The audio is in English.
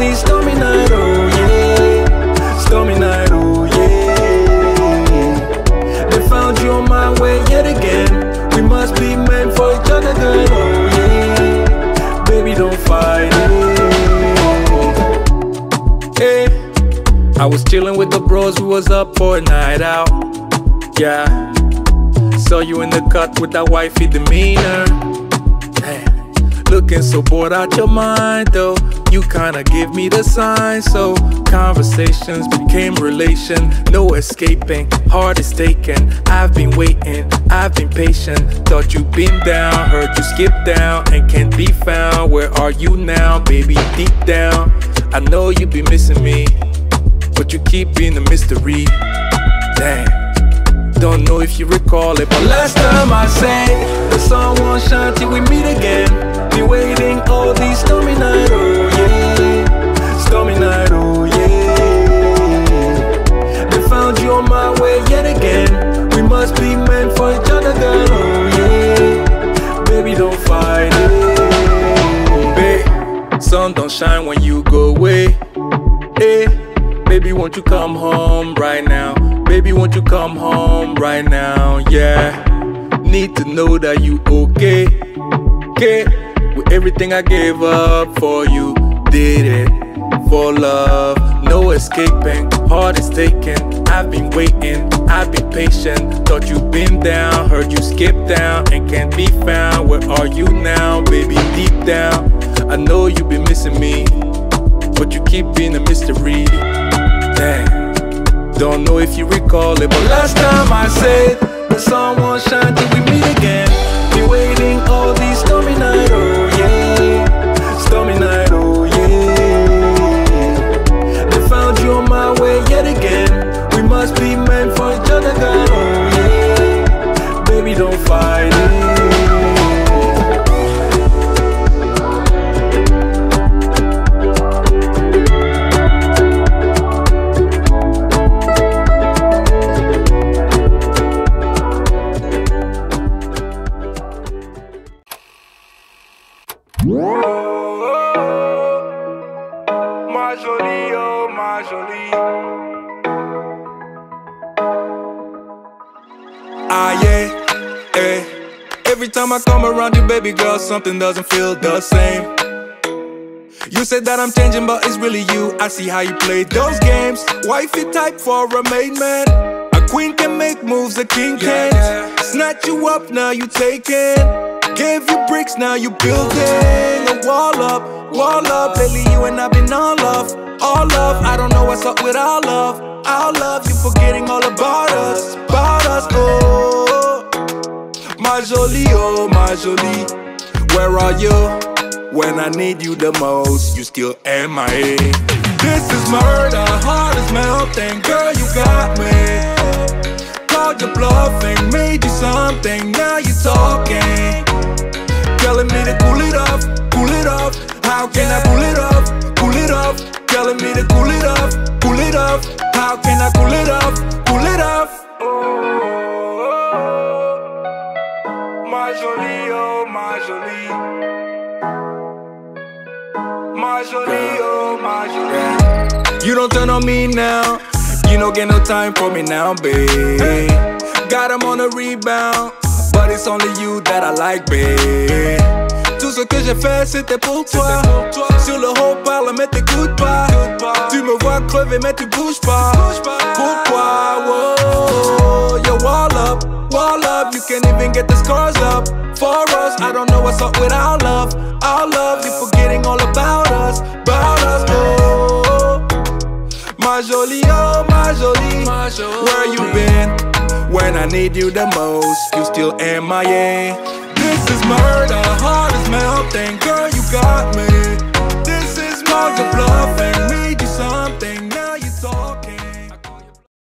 these stormy nights, oh yeah. Stormy night, oh yeah. They found you on my way yet again. We must be meant for each other, girl, oh yeah. Baby, don't fight it. Hey. I was chilling with the bros, we was up for a night out. Yeah. Saw you in the cut with that wifey demeanor. Looking so bored out your mind though. You kinda give me the sign, so conversations became relation. No escaping, heart is taken. I've been waiting, I've been patient. Thought you been down, heard you skip down and can't be found. Where are you now, baby? Deep down, I know you be missing me, but you keep being a mystery. Damn. Don't know if you recall it, but last time I sang, the sun won't shine till we meet again. Been waiting all these stormy nights, oh yeah, stormy night, oh yeah. They found you on my way yet again. We must be meant for each other, girl, oh yeah. Baby, don't fight it, babe. Sun don't shine when you go away, hey. Baby, won't you come home right now? Baby, won't you come home right now? Yeah. Need to know that you okay. Okay. With everything I gave up for you. Did it for love. No escaping. Heart is taken. I've been waiting. I've been patient. Thought you been down. Heard you skip down and can't be found. Where are you now, baby? Deep down. I know you've been missing me. But you keep being a mystery. Dang. Don't know if you recall it, but last time I said the sun Ma jolie, oh ma jolie. Ah yeah, eh. Every time I come around you, baby girl, something doesn't feel the same. You said that I'm changing, but it's really you. I see how you play those games. Wifey type for a main man. A queen can make moves, a king can't. Snatch you up, now you taking. Gave you bricks, now you building a wall up, wall up. Lately you and I've been all love, all love. I don't know what's up with our love, our love. You forgetting all about us, about us. Oh, my jolie, oh my jolie, where are you? When I need you the most, you still MIA. This is murder, heart is melting, girl, you got me. How can I cool it off, cool it off? Oh, ma jolie, oh ma jolie. Ma jolie, oh ma jolie. You don't turn on me now. You don't get no time for me now, babe. Got him on a rebound, but it's only you that I like, babe. Tout ce que j'ai fait, c'était pour toi. Sur le haut parle, mais t'écoutes pas. Tu me vois crever, mais tu bouges pas. Pourquoi? Whoa, yo, wall up, wall up. You can't even get the scars up. For us, I don't know what's up with our love. Our love, you forgetting all about us, about us. Oh, my jolie, oh my jolie, where you been? When I need you the most, you still MIA. This is murder,